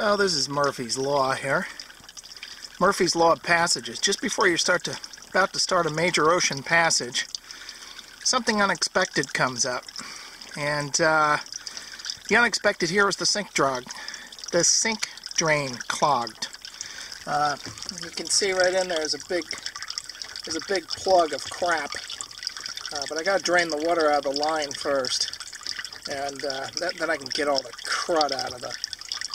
Oh, this is Murphy's Law here. Murphy's Law of Passages. Just before you start to about to start a major ocean passage, something unexpected comes up. And uh, the unexpected here was the sink drug. The sink drain clogged. Uh, you can see right in there is a big there's a big plug of crap. Uh, but I gotta drain the water out of the line first. And uh, that, then I can get all the crud out of the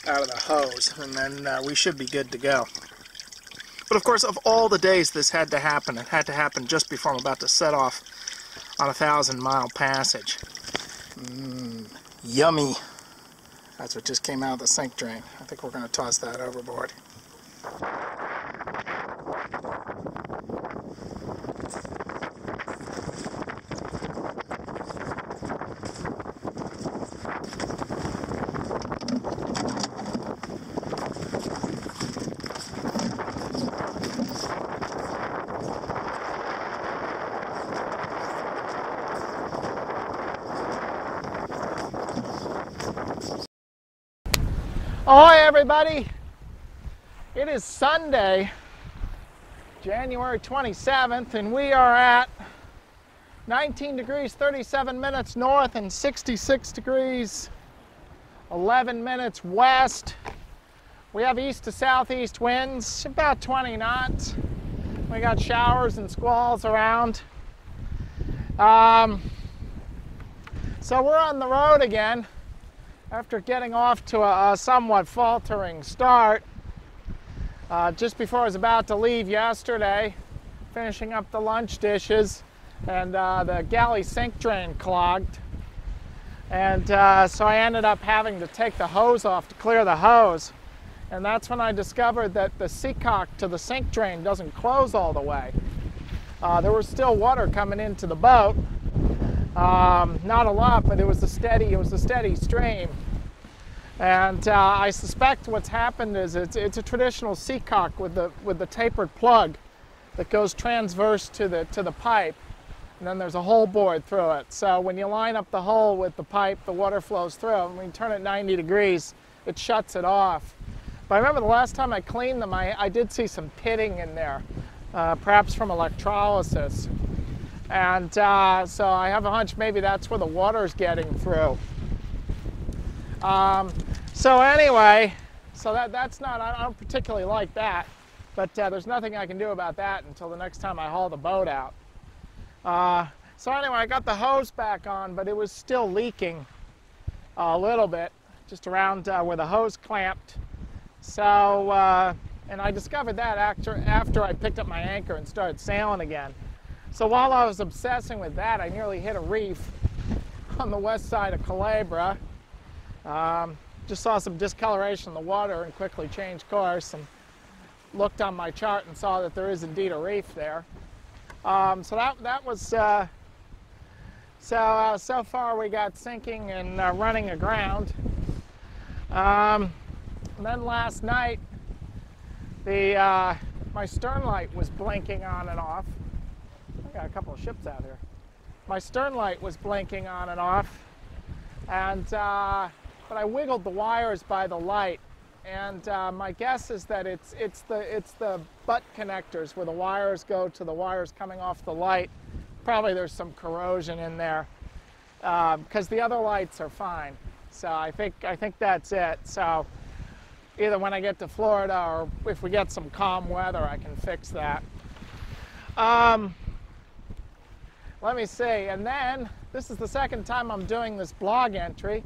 out of the hose, and then uh, we should be good to go. But of course, of all the days this had to happen, it had to happen just before I'm about to set off on a thousand mile passage. Mmm, yummy. That's what just came out of the sink drain. I think we're going to toss that overboard. Ahoy, everybody! It is Sunday, January 27th, and we are at 19 degrees 37 minutes north and 66 degrees 11 minutes west. We have east to southeast winds, about 20 knots. We got showers and squalls around. Um, so we're on the road again after getting off to a, a somewhat faltering start, uh, just before I was about to leave yesterday, finishing up the lunch dishes, and uh, the galley sink drain clogged. And uh, so I ended up having to take the hose off to clear the hose. And that's when I discovered that the seacock to the sink drain doesn't close all the way. Uh, there was still water coming into the boat, um, not a lot, but it was a steady, it was a steady stream. And uh, I suspect what's happened is it's, it's a traditional seacock with the, with the tapered plug that goes transverse to the, to the pipe. And then there's a hole bored through it. So when you line up the hole with the pipe, the water flows through. And when you turn it 90 degrees, it shuts it off. But I remember the last time I cleaned them, I, I did see some pitting in there, uh, perhaps from electrolysis. And uh, so I have a hunch maybe that's where the water's getting through. Um, so anyway, so that, that's not, I don't particularly like that, but uh, there's nothing I can do about that until the next time I haul the boat out. Uh, so anyway, I got the hose back on, but it was still leaking a little bit, just around uh, where the hose clamped. So, uh, and I discovered that after, after I picked up my anchor and started sailing again. So while I was obsessing with that, I nearly hit a reef on the west side of Culebra. Um, just saw some discoloration in the water and quickly changed course and looked on my chart and saw that there is indeed a reef there. Um, so that, that was, uh, so, uh, so far we got sinking and uh, running aground. Um, and then last night, the, uh, my stern light was blinking on and off. I got a couple of ships out here. My stern light was blinking on and off, and uh, but I wiggled the wires by the light, and uh, my guess is that it's it's the it's the butt connectors where the wires go to the wires coming off the light. Probably there's some corrosion in there because um, the other lights are fine. So I think I think that's it. So either when I get to Florida or if we get some calm weather, I can fix that. Um, let me see. And then, this is the second time I'm doing this blog entry.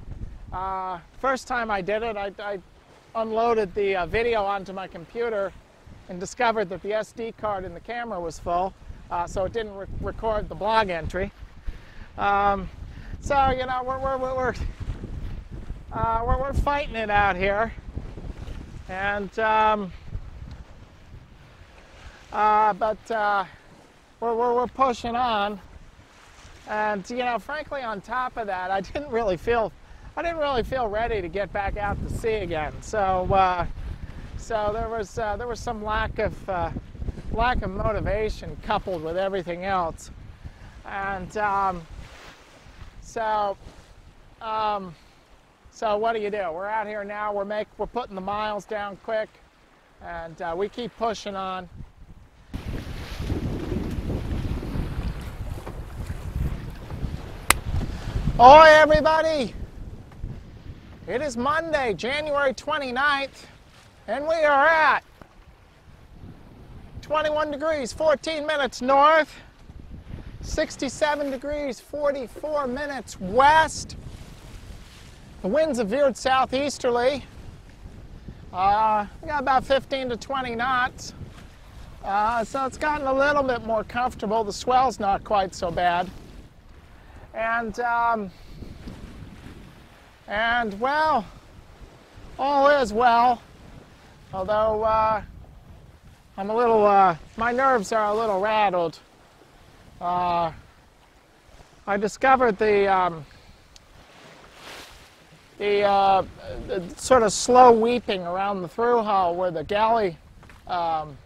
Uh, first time I did it, I, I unloaded the uh, video onto my computer and discovered that the SD card in the camera was full, uh, so it didn't re record the blog entry. Um, so, you know, we're, we're, we're, uh, we're, we're, fighting it out here. And, um, uh, but uh, we're, we're, we're pushing on. And you know, frankly, on top of that, I didn't really feel, I didn't really feel ready to get back out to sea again. So, uh, so there was uh, there was some lack of uh, lack of motivation coupled with everything else, and um, so um, So what do you do? We're out here now. We're make we're putting the miles down quick, and uh, we keep pushing on. Ahoy, everybody! It is Monday, January 29th, and we are at 21 degrees, 14 minutes north, 67 degrees, 44 minutes west. The winds have veered southeasterly. Uh, we got about 15 to 20 knots. Uh, so it's gotten a little bit more comfortable. The swell's not quite so bad. And, um, and well, all is well. Although uh, I'm a little, uh, my nerves are a little rattled. Uh, I discovered the, um, the, uh, the, sort of slow weeping around the through hull where the galley, um,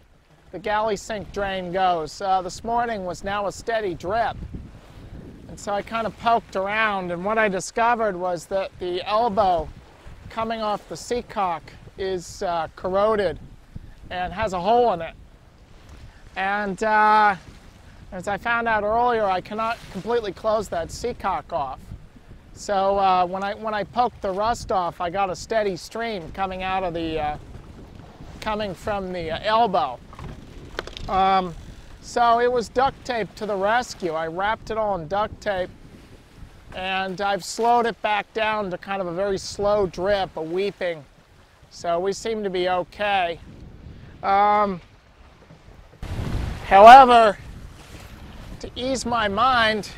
the galley sink drain goes. Uh, this morning was now a steady drip. And so I kind of poked around, and what I discovered was that the elbow coming off the seacock is uh, corroded and has a hole in it. And uh, as I found out earlier, I cannot completely close that seacock off. So uh, when, I, when I poked the rust off, I got a steady stream coming out of the, uh, coming from the elbow. Um, so it was duct tape to the rescue. I wrapped it all in duct tape and I've slowed it back down to kind of a very slow drip, a weeping. So we seem to be okay. Um, however, to ease my mind,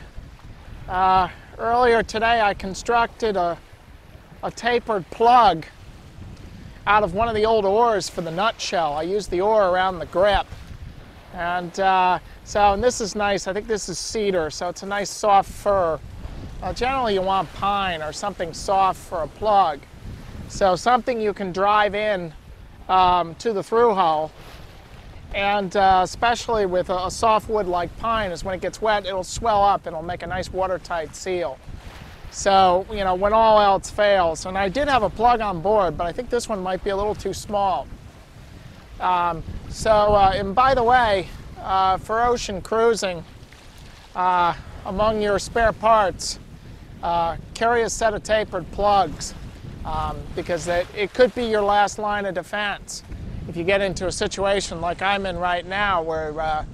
uh, earlier today I constructed a, a tapered plug out of one of the old oars for the nutshell. I used the oar around the grip. And uh, so, and this is nice. I think this is cedar, so it's a nice soft fir. Uh, generally, you want pine or something soft for a plug. So something you can drive in um, to the through hull. And uh, especially with a, a soft wood like pine, is when it gets wet, it'll swell up. And it'll make a nice watertight seal. So, you know, when all else fails. And I did have a plug on board, but I think this one might be a little too small. Um, so, uh, and by the way, uh, for ocean cruising, uh, among your spare parts, uh, carry a set of tapered plugs um, because it, it could be your last line of defense. If you get into a situation like I'm in right now where uh,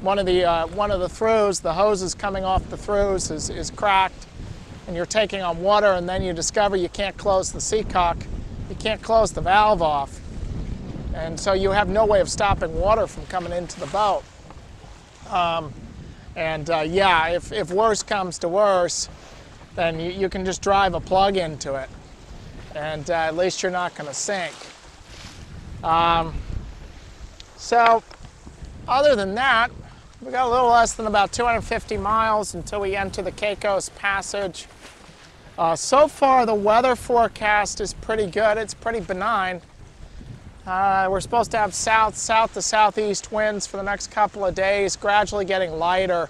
one of the uh, one of the throws, the hoses coming off the throws is, is cracked and you're taking on water and then you discover you can't close the seacock, you can't close the valve off. And so you have no way of stopping water from coming into the boat. Um, and uh, yeah, if, if worse comes to worse, then you, you can just drive a plug into it. And uh, at least you're not going to sink. Um, so, other than that, we got a little less than about 250 miles until we enter the Caicos Passage. Uh, so far, the weather forecast is pretty good. It's pretty benign. Uh, we're supposed to have south, south to southeast winds for the next couple of days, gradually getting lighter.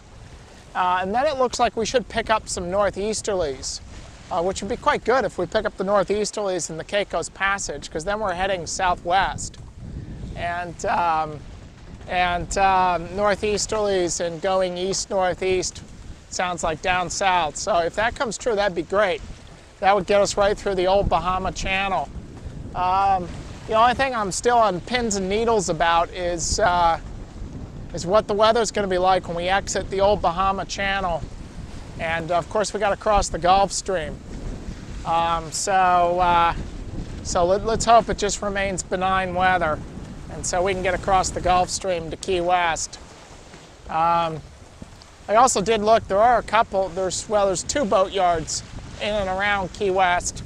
Uh, and then it looks like we should pick up some northeasterlies, uh, which would be quite good if we pick up the northeasterlies in the Caicos Passage, because then we're heading southwest. And, um, and um, northeasterlies and going east-northeast sounds like down south. So if that comes true, that'd be great. That would get us right through the old Bahama Channel. Um, the only thing I'm still on pins and needles about is, uh, is what the weather's going to be like when we exit the old Bahama Channel. And of course, we got to cross the Gulf Stream. Um, so uh, so let, us hope it just remains benign weather. And so we can get across the Gulf Stream to Key West. Um, I also did look, there are a couple, there's, well, there's two boat yards in and around Key West.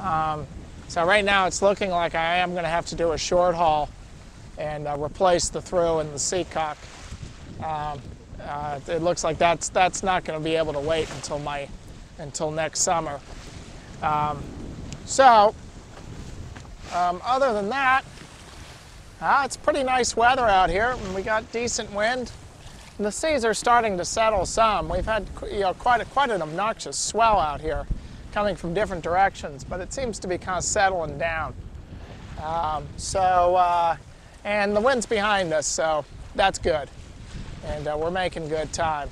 Um, so right now it's looking like I am going to have to do a short haul and uh, replace the through and the seacock. Um, uh, it looks like that's that's not going to be able to wait until my until next summer. Um, so um, other than that, uh, it's pretty nice weather out here, we got decent wind. And the seas are starting to settle some. We've had you know, quite a, quite an obnoxious swell out here coming from different directions, but it seems to be kind of settling down. Um, so, uh, and the wind's behind us, so that's good. And uh, we're making good time.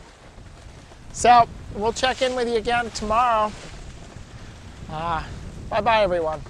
So, we'll check in with you again tomorrow. Uh, bye bye, everyone.